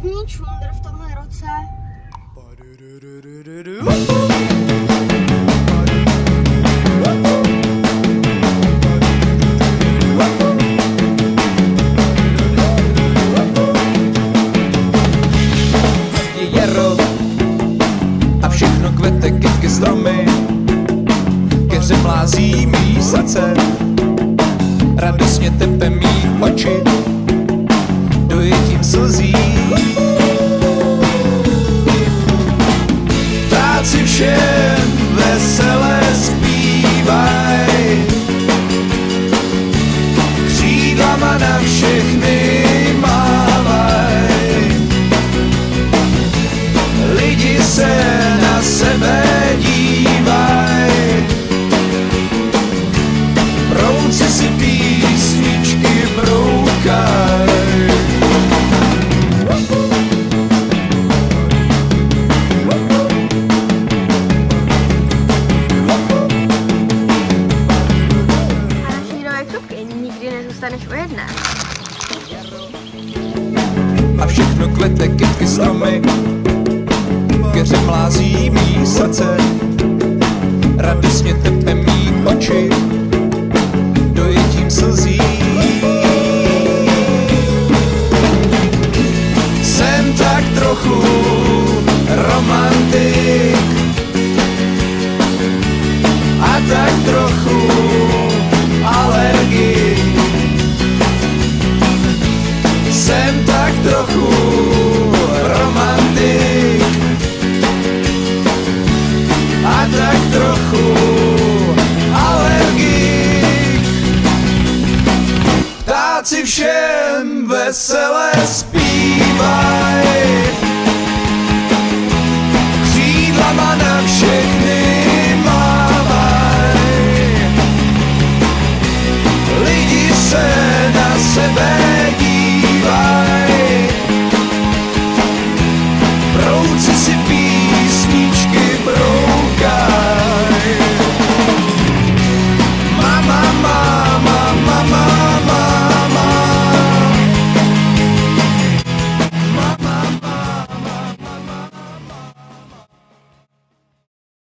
první člundr v tomhle roce. je jaro a všechno kvete, kytky stromy, keře mlází mý srdce, radostně tepe mý oči, dojetím slzí. Všem veselé zpívaj, křídlama na všechny mávaj. Lidi se na sebe dívaj Brouci si písničky nezůstaneš u jedné. A všechno kvete kytky stromy. Keře mlází mý srdce. Radostně tepe mý oči. Dojetím slzí. Jsem tak trochu romantik. A tak trochu Ptáci všem veselé zpívají